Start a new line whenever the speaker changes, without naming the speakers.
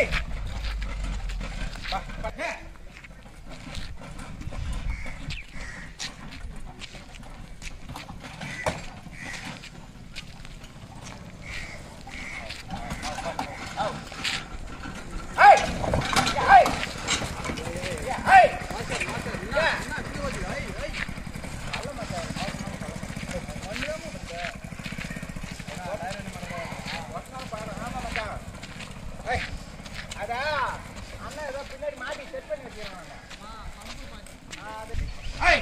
ไปไปแค่ அதான் அண்ணா ஏதோ பின்னாடி மாட்டி செட் பண்ணி வச்சிருக்காங்க. Hey!